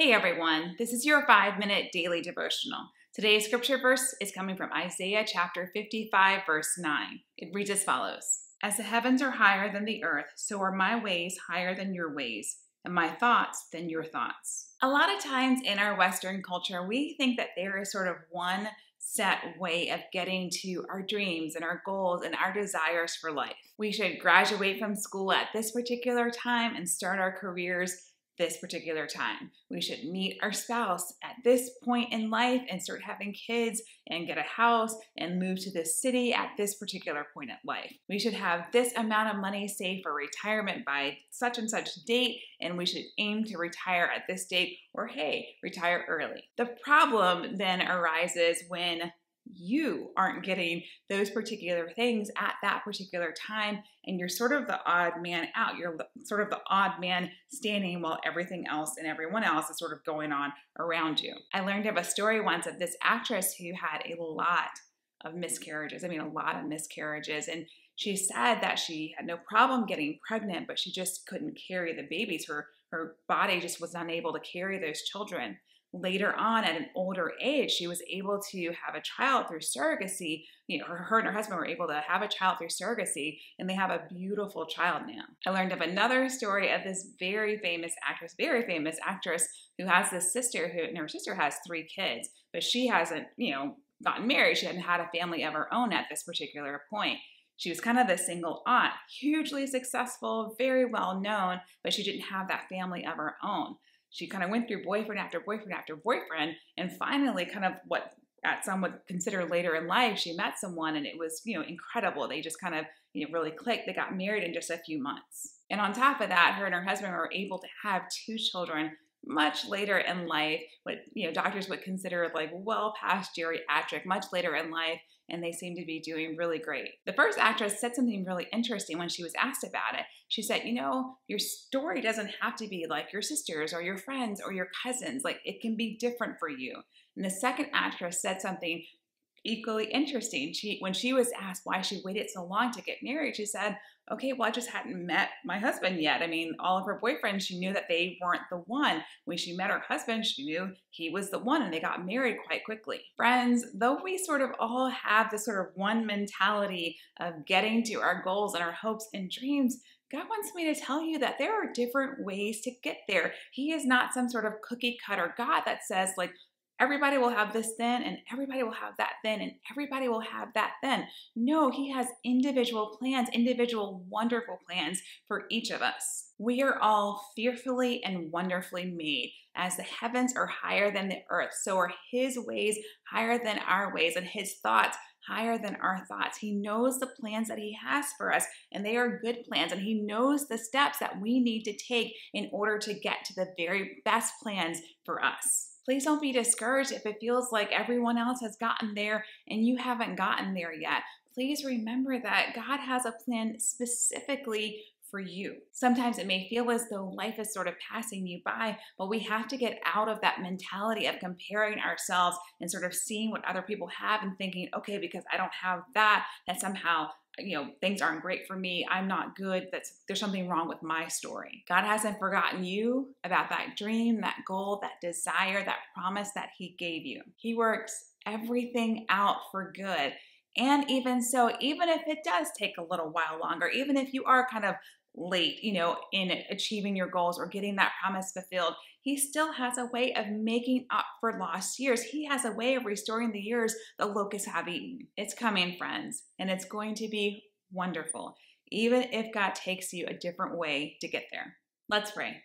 Hey everyone, this is your five minute daily devotional. Today's scripture verse is coming from Isaiah chapter 55, verse 9. It reads as follows As the heavens are higher than the earth, so are my ways higher than your ways, and my thoughts than your thoughts. A lot of times in our Western culture, we think that there is sort of one set way of getting to our dreams and our goals and our desires for life. We should graduate from school at this particular time and start our careers this particular time. We should meet our spouse at this point in life and start having kids and get a house and move to this city at this particular point in life. We should have this amount of money saved for retirement by such and such date, and we should aim to retire at this date, or hey, retire early. The problem then arises when you aren't getting those particular things at that particular time and you're sort of the odd man out. You're sort of the odd man standing while everything else and everyone else is sort of going on around you. I learned of a story once of this actress who had a lot of miscarriages i mean a lot of miscarriages and she said that she had no problem getting pregnant but she just couldn't carry the babies. Her her body just was unable to carry those children later on at an older age she was able to have a child through surrogacy. You know her, her and her husband were able to have a child through surrogacy and they have a beautiful child now. I learned of another story of this very famous actress very famous actress who has this sister who and her sister has three kids but she hasn't you know gotten married. She hadn't had a family of her own at this particular point. She was kind of the single aunt, hugely successful, very well known, but she didn't have that family of her own she kind of went through boyfriend after boyfriend after boyfriend and finally kind of what at some would consider later in life she met someone and it was you know incredible. They just kind of you know really clicked. They got married in just a few months. And on top of that her and her husband were able to have two children much later in life, what you know doctors would consider like well past geriatric, much later in life, and they seem to be doing really great. The first actress said something really interesting when she was asked about it. She said, "You know, your story doesn't have to be like your sisters or your friends or your cousins. Like it can be different for you." And the second actress said something equally interesting. She when she was asked why she waited so long to get married, she said, "Okay, well, I just hadn't met my husband yet. I mean, all of her boyfriends, she knew that they weren't the one. When she met her husband, she knew he was the one, and they got married quite quickly." Friends, though we sort of all have this sort of one mentality of getting to our goals and our hopes and dreams, God wants me to tell you that there are different ways to get there. He is not some sort of cookie cutter God that says, like, everybody will have this then, and everybody will have that then, and everybody will have that then. No, He has individual plans, individual wonderful plans for each of us. We are all fearfully and wonderfully made. As the heavens are higher than the earth, so are His ways higher than our ways, and His thoughts higher than our thoughts. He knows the plans that He has for us, and they are good plans. And He knows the steps that we need to take in order to get to the very best plans for us. Please don't be discouraged if it feels like everyone else has gotten there and you haven't gotten there yet. Please remember that God has a plan specifically for you. Sometimes it may feel as though life is sort of passing you by, but we have to get out of that mentality of comparing ourselves and sort of seeing what other people have and thinking, okay, because I don't have that, that somehow you know things aren't great for me i'm not good that's there's something wrong with my story. God hasn't forgotten you about that dream that goal that desire that promise that he gave you. He works everything out for good. And even so even if it does take a little while longer even if you are kind of late, you know, in achieving your goals or getting that promise fulfilled, he still has a way of making up for lost years. He has a way of restoring the years the locusts have eaten. It's coming, friends, and it's going to be wonderful, even if God takes you a different way to get there. Let's pray.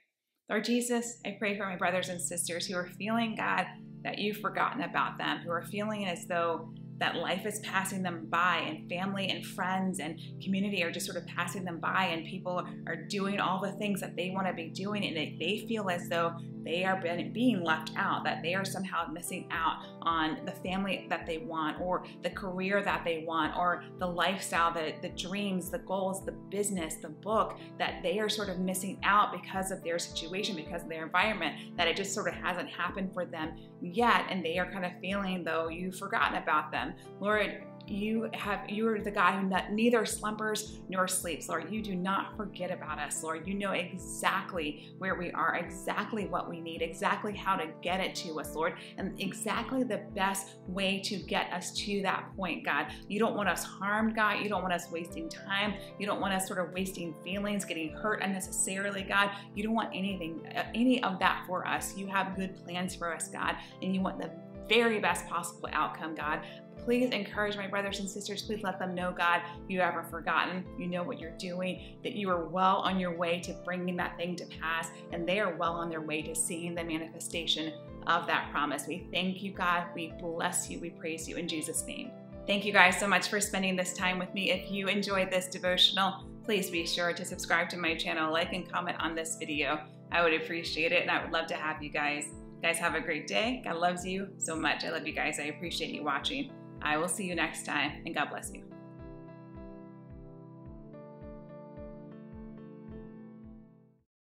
Lord Jesus, I pray for my brothers and sisters who are feeling, God, that you've forgotten about them, who are feeling as though that life is passing them by and family and friends and community are just sort of passing them by and people are doing all the things that they want to be doing and they feel as though they are being left out that they are somehow missing out on the family that they want or the career that they want or the lifestyle the, the dreams the goals the business the book that they are sort of missing out because of their situation because of their environment that it just sort of hasn't happened for them yet. And they are kind of feeling though you've forgotten about them. Lord, you have you are the God who neither slumbers nor sleeps, Lord. You do not forget about us, Lord. You know exactly where we are, exactly what we need, exactly how to get it to us, Lord, and exactly the best way to get us to that point, God. You don't want us harmed, God. You don't want us wasting time. You don't want us sort of wasting feelings, getting hurt unnecessarily, God. You don't want anything, uh, any of that for us. You have good plans for us, God, and you want the very best possible outcome, God. Please encourage my brothers and sisters. Please let them know, God, you haven't forgotten. You know what you're doing, that you are well on your way to bringing that thing to pass, and they are well on their way to seeing the manifestation of that promise. We thank you, God. We bless you. We praise you in Jesus' name. Thank you guys so much for spending this time with me. If you enjoyed this devotional, please be sure to subscribe to my channel, like and comment on this video. I would appreciate it and I would love to have you guys. Guys, have a great day. God loves you so much. I love you guys. I appreciate you watching. I will see you next time, and God bless you.